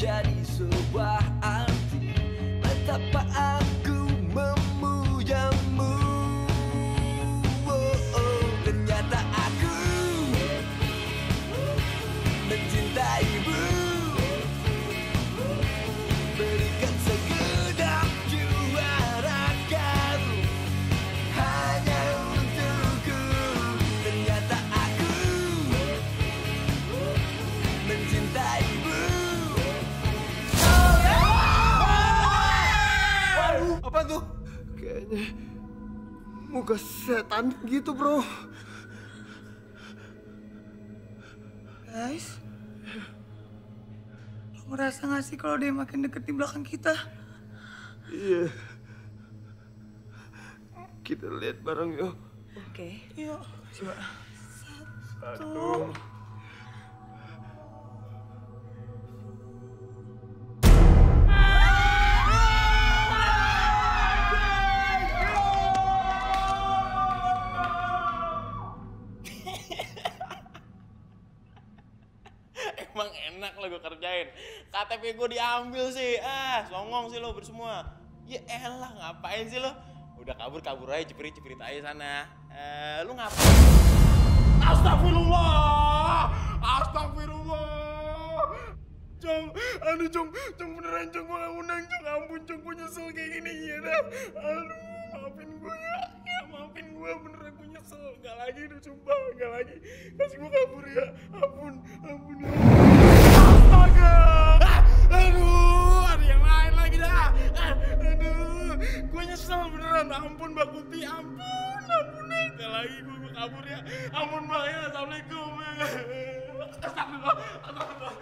menjadi sebuah arti Betapa aku memujamu oh, oh. Ternyata aku mencintai mukanya muka setan gitu bro. Guys, lo ngerasa gak sih kalau dia makin deket di belakang kita? Iya. Kita lihat bareng yuk. Oke. Yuk, coba. Satu. Emang enak lo gue kerjain. KTP gue diambil sih. Ah, songong sih lo bersemua. Ya elah, ngapain sih lo? Udah kabur-kabur aja, ceprit-ceprit aja sana. Eh, lu ngapain? Astagfirullah! Astagfirullah! Jong, aduh Jong, Jong beneran Jong, gue gak undang Jong, ampun Jong, gue nyesel kayak gini ya. Aduh, maafin gue ya, ya maafin gue beneran gue nyesel, gak lagi tuh sumpah, gak lagi. Kasih gue kabur ya, ampun, ampun ya. Beneran, ampun Mbak Kuti, ampun, ampun ya. Gak lagi gue, kabur ya. Ampun Mbak ya, Assalamualaikum. Astagfirullah, astagfirullah.